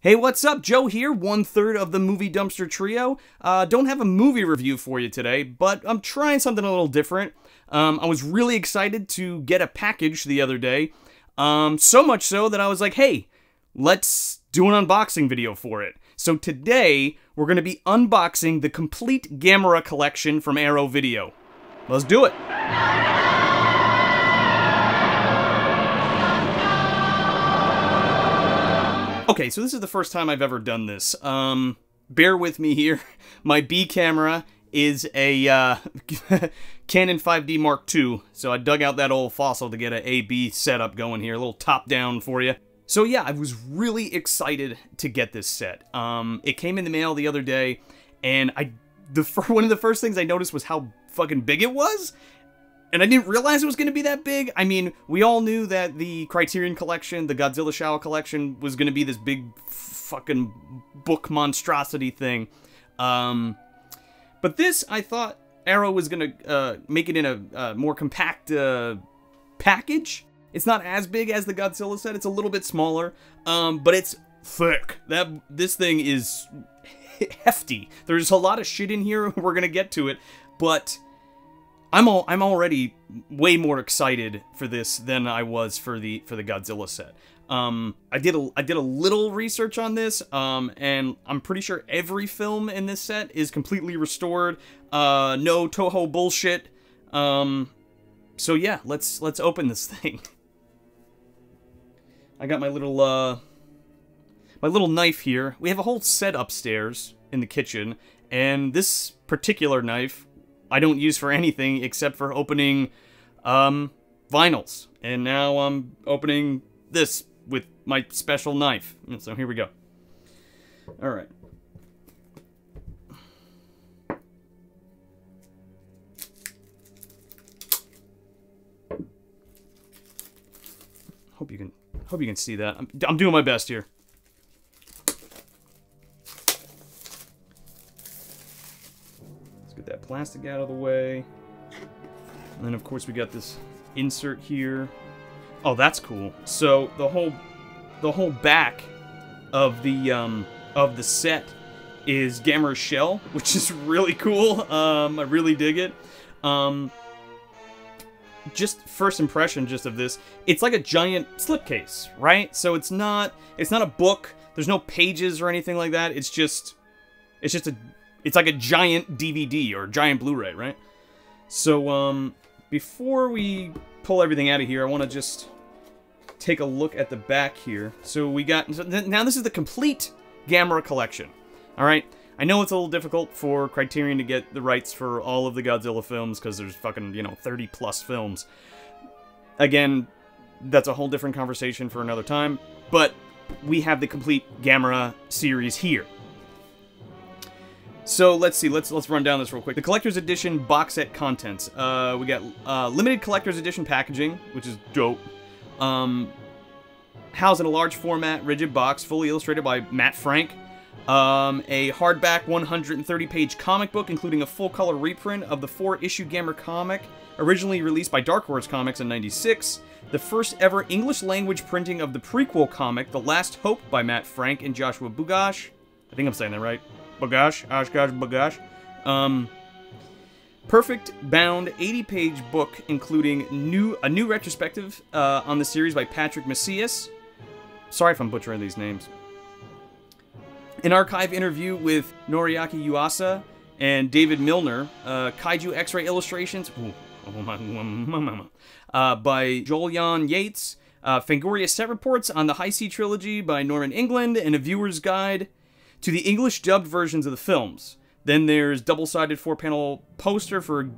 Hey, what's up? Joe here, one third of the Movie Dumpster Trio. Uh, don't have a movie review for you today, but I'm trying something a little different. Um, I was really excited to get a package the other day, um, so much so that I was like, hey, let's do an unboxing video for it. So today, we're going to be unboxing the complete Gamera collection from Arrow Video. Let's do it! Okay, so this is the first time I've ever done this. Um, bear with me here. My B camera is a uh, Canon 5D Mark II, so I dug out that old fossil to get an A-B setup going here, a little top-down for you. So yeah, I was really excited to get this set. Um, it came in the mail the other day, and I the one of the first things I noticed was how fucking big it was, and I didn't realize it was going to be that big. I mean, we all knew that the Criterion collection, the Godzilla Showa collection, was going to be this big fucking book monstrosity thing. Um, but this, I thought Arrow was going to uh, make it in a uh, more compact uh, package. It's not as big as the Godzilla set. It's a little bit smaller, um, but it's thick. That this thing is hefty. There's a lot of shit in here. We're gonna get to it, but I'm all, I'm already way more excited for this than I was for the for the Godzilla set. Um, I did a I did a little research on this, um, and I'm pretty sure every film in this set is completely restored. Uh, no Toho bullshit. Um, so yeah, let's let's open this thing. I got my little uh, my little knife here. We have a whole set upstairs in the kitchen, and this particular knife I don't use for anything except for opening um, vinyls. And now I'm opening this with my special knife. And so here we go. All right. Hope you can hope you can see that. I'm, I'm doing my best here. Plastic out of the way. And then of course we got this insert here. Oh, that's cool. So the whole the whole back of the um of the set is Gamera's shell, which is really cool. Um I really dig it. Um just first impression just of this, it's like a giant slipcase, right? So it's not it's not a book. There's no pages or anything like that. It's just it's just a it's like a giant DVD or giant Blu-ray, right? So, um, before we pull everything out of here, I want to just take a look at the back here. So we got, now this is the complete Gamera collection, alright? I know it's a little difficult for Criterion to get the rights for all of the Godzilla films, because there's fucking, you know, 30 plus films. Again, that's a whole different conversation for another time, but we have the complete Gamera series here. So let's see, let's let's run down this real quick. The collector's edition box set contents. Uh, we got uh, limited collector's edition packaging, which is dope. Um, housed in a large format, rigid box, fully illustrated by Matt Frank. Um, a hardback 130-page comic book, including a full-color reprint of the four-issue Gamera comic, originally released by Dark Horse Comics in 96. The first ever English-language printing of the prequel comic, The Last Hope by Matt Frank and Joshua Bugash. I think I'm saying that right. Bagash, Oshkosh Bagash. Um, perfect bound 80-page book including new a new retrospective uh, on the series by Patrick Macias. Sorry if I'm butchering these names. An archive interview with Noriaki Yuasa and David Milner. Uh, Kaiju X-ray illustrations uh, by Jolyon Yates. Uh, Fangoria set reports on the Heisei trilogy by Norman England and a viewer's guide to the English dubbed versions of the films. Then there's double-sided four-panel poster for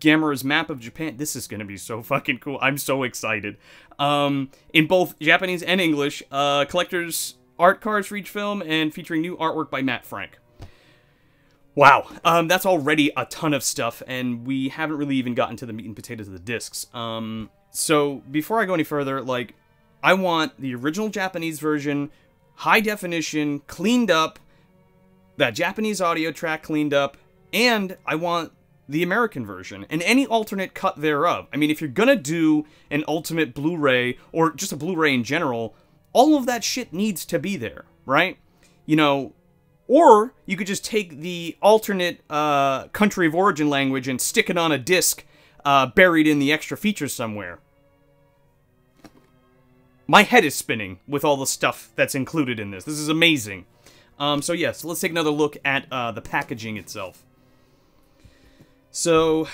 Gamera's map of Japan. This is going to be so fucking cool. I'm so excited. Um, in both Japanese and English, uh, collector's art cards for each film and featuring new artwork by Matt Frank. Wow, um, that's already a ton of stuff, and we haven't really even gotten to the meat and potatoes of the discs. Um, so before I go any further, like, I want the original Japanese version high definition, cleaned up, that Japanese audio track cleaned up, and I want the American version and any alternate cut thereof. I mean, if you're gonna do an ultimate Blu-ray or just a Blu-ray in general, all of that shit needs to be there, right? You know, or you could just take the alternate uh, country of origin language and stick it on a disc uh, buried in the extra features somewhere. My head is spinning with all the stuff that's included in this. This is amazing. Um, so yes, yeah, so let's take another look at uh, the packaging itself. So,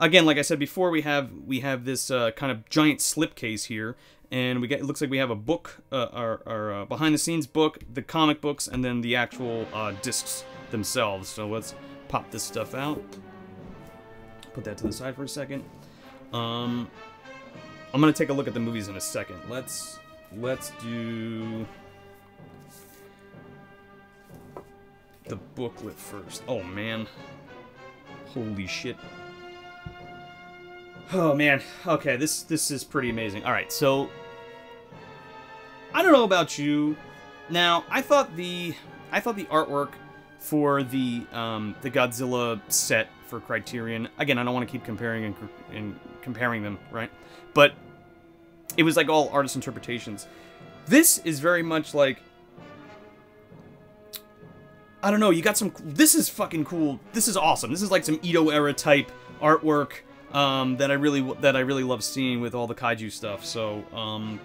again, like I said before, we have we have this uh, kind of giant slipcase here, and we get it looks like we have a book, uh, our, our uh, behind the scenes book, the comic books, and then the actual uh, discs themselves. So let's pop this stuff out. Put that to the side for a second. Um, I'm gonna take a look at the movies in a second. Let's let's do the booklet first. Oh man. Holy shit. Oh man. Okay, this this is pretty amazing. All right, so I don't know about you. Now, I thought the I thought the artwork for the um, the Godzilla set for Criterion. Again, I don't want to keep comparing and, and comparing them, right? But it was like all artist interpretations. This is very much like I don't know, you got some this is fucking cool. This is awesome. This is like some Edo era type artwork um, that I really that I really love seeing with all the kaiju stuff. So, um,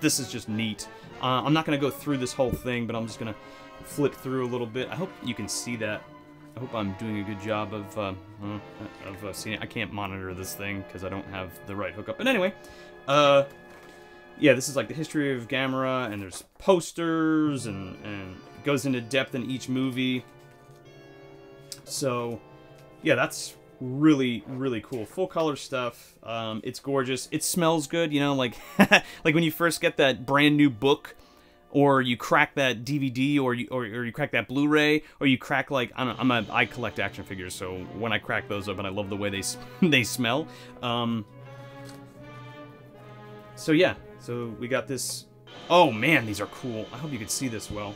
this is just neat. Uh, I'm not going to go through this whole thing, but I'm just going to flip through a little bit. I hope you can see that. I hope I'm doing a good job of, uh, uh, of uh, seeing it. I can't monitor this thing because I don't have the right hookup. But anyway, uh, yeah, this is like the history of Gamera, and there's posters, and, and goes into depth in each movie. So, yeah, that's really really cool full color stuff um, it's gorgeous it smells good you know like like when you first get that brand new book or you crack that DVD or you or, or you crack that Blu-ray or you crack like I don't know, I'm a I collect action figures so when I crack those up and I love the way they they smell um, so yeah so we got this oh man these are cool I hope you can see this well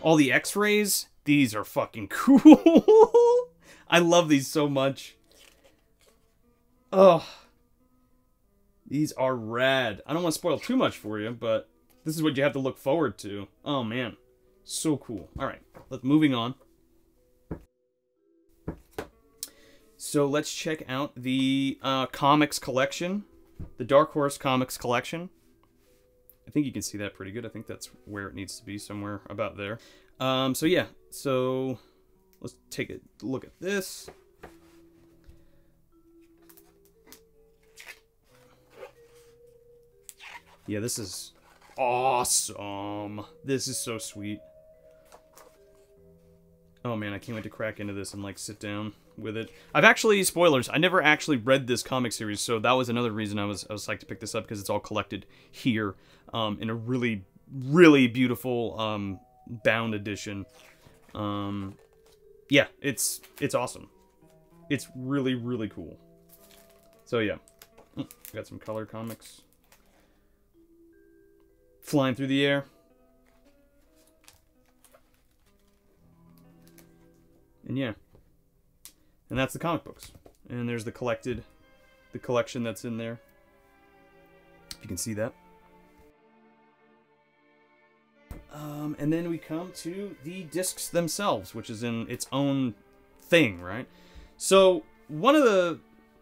all the x-rays these are fucking cool I love these so much. Oh. These are rad. I don't want to spoil too much for you, but this is what you have to look forward to. Oh, man. So cool. All right. Let's moving on. So let's check out the uh, comics collection, the Dark Horse Comics collection. I think you can see that pretty good. I think that's where it needs to be, somewhere about there. Um, so yeah, so Let's take a look at this. Yeah, this is awesome. This is so sweet. Oh man, I can't wait to crack into this and like sit down with it. I've actually spoilers. I never actually read this comic series, so that was another reason I was I was psyched to pick this up because it's all collected here um, in a really really beautiful um, bound edition. Um, yeah, it's it's awesome. It's really really cool. So yeah, mm, got some color comics flying through the air. And yeah. And that's the comic books. And there's the collected the collection that's in there. If you can see that. Um, and then we come to the discs themselves, which is in its own thing, right? So one of the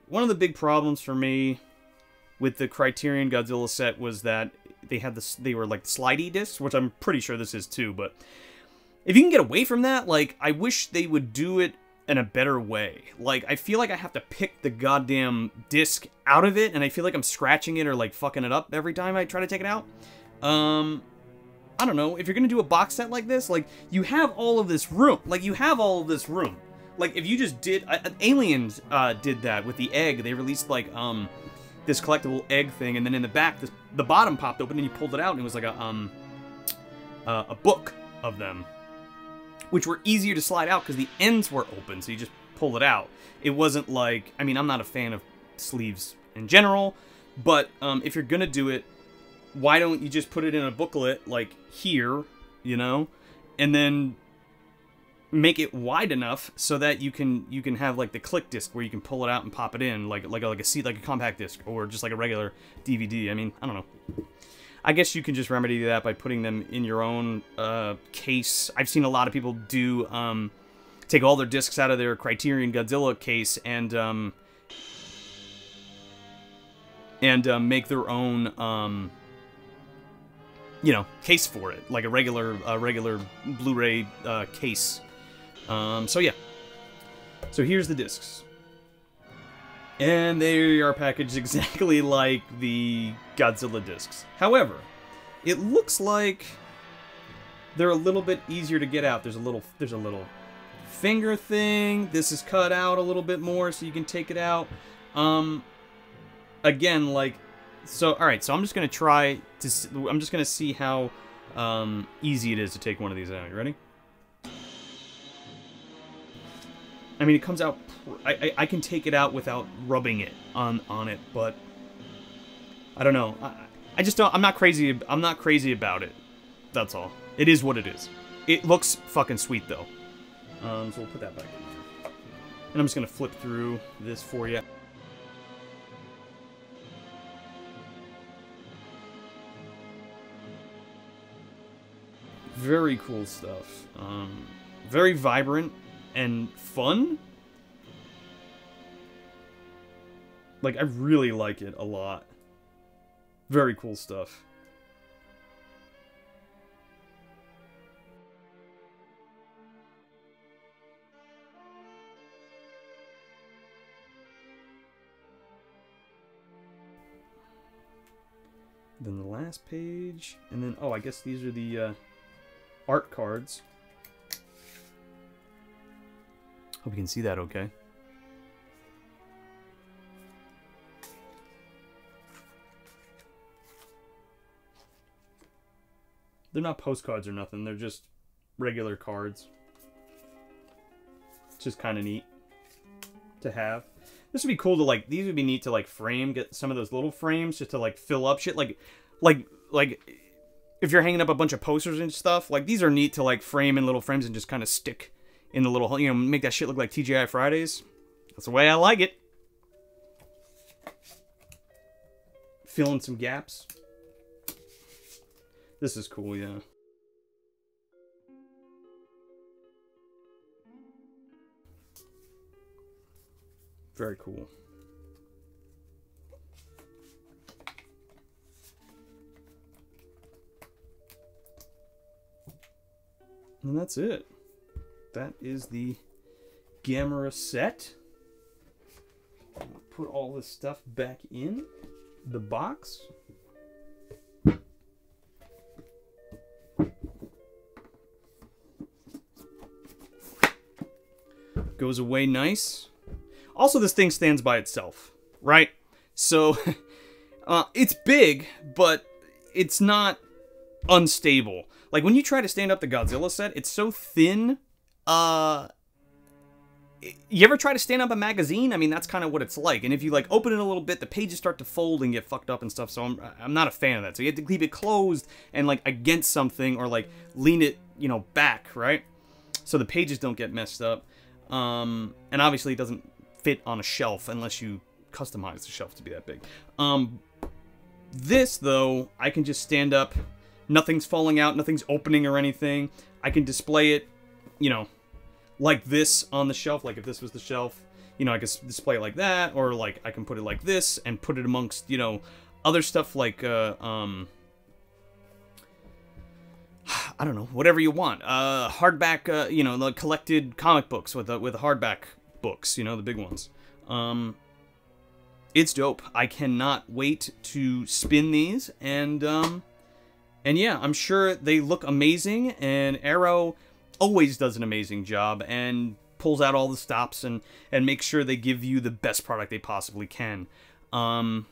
one of the big problems for me with the Criterion Godzilla set was that they had this they were like slidey discs, which I'm pretty sure this is too, but if you can get away from that, like I wish they would do it in a better way. Like I feel like I have to pick the goddamn disc out of it and I feel like I'm scratching it or like fucking it up every time I try to take it out. Um I don't know, if you're gonna do a box set like this, like, you have all of this room. Like, you have all of this room. Like, if you just did... Uh, Aliens uh, did that with the egg. They released, like, um, this collectible egg thing, and then in the back, this, the bottom popped open, and you pulled it out, and it was like a, um, uh, a book of them. Which were easier to slide out, because the ends were open, so you just pull it out. It wasn't like... I mean, I'm not a fan of sleeves in general, but um, if you're gonna do it, why don't you just put it in a booklet like here, you know, and then make it wide enough so that you can you can have like the click disc where you can pull it out and pop it in like like a, like a seat like a compact disc or just like a regular DVD. I mean, I don't know. I guess you can just remedy that by putting them in your own uh, case. I've seen a lot of people do um, take all their discs out of their Criterion Godzilla case and um, and uh, make their own um, you know case for it, like a regular uh, regular Blu-ray uh, case. Um, so yeah. So here's the discs. And they are packaged exactly like the Godzilla discs. However, it looks like they're a little bit easier to get out. There's a little there's a little finger thing. This is cut out a little bit more so you can take it out. Um again like so all right, so I'm just going to try to I'm just going to see how um easy it is to take one of these out. You ready? I mean, it comes out. I, I, I can take it out without rubbing it on on it, but I don't know. I, I just don't. I'm not crazy. I'm not crazy about it. That's all. It is what it is. It looks fucking sweet though. Um, so we'll put that back in. And I'm just gonna flip through this for you. Very cool stuff. Um, very vibrant and fun. Like, I really like it a lot. Very cool stuff. Then the last page, and then, oh, I guess these are the uh, art cards. Hope you can see that okay. They're not postcards or nothing. They're just regular cards. It's just kind of neat to have. This would be cool to like. These would be neat to like frame. Get some of those little frames just to like fill up shit. Like, like, like. If you're hanging up a bunch of posters and stuff, like these are neat to like frame in little frames and just kind of stick in the little, hole you know, make that shit look like TGI Fridays. That's the way I like it. Fill in some gaps. This is cool, yeah. Very cool. And that's it that is the Gamera set. Put all this stuff back in the box. Goes away nice. Also, this thing stands by itself, right? So, uh, it's big, but it's not unstable. Like, when you try to stand up the Godzilla set, it's so thin uh, you ever try to stand up a magazine? I mean, that's kind of what it's like. And if you like open it a little bit, the pages start to fold and get fucked up and stuff. So I'm I'm not a fan of that. So you have to keep it closed and like against something or like lean it, you know, back, right? So the pages don't get messed up. Um, and obviously it doesn't fit on a shelf unless you customize the shelf to be that big. Um, this though, I can just stand up. Nothing's falling out. Nothing's opening or anything. I can display it, you know, like this on the shelf, like if this was the shelf, you know, I could display it like that, or like I can put it like this and put it amongst, you know, other stuff like, uh, um, I don't know, whatever you want. Uh, hardback, uh, you know, the collected comic books with uh, with hardback books, you know, the big ones. Um, it's dope. I cannot wait to spin these, and um, and yeah, I'm sure they look amazing. And Arrow always does an amazing job and pulls out all the stops and and makes sure they give you the best product they possibly can. Um,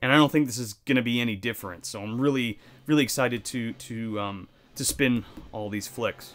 and I don't think this is going to be any different. So I'm really really excited to to um, to spin all these flicks.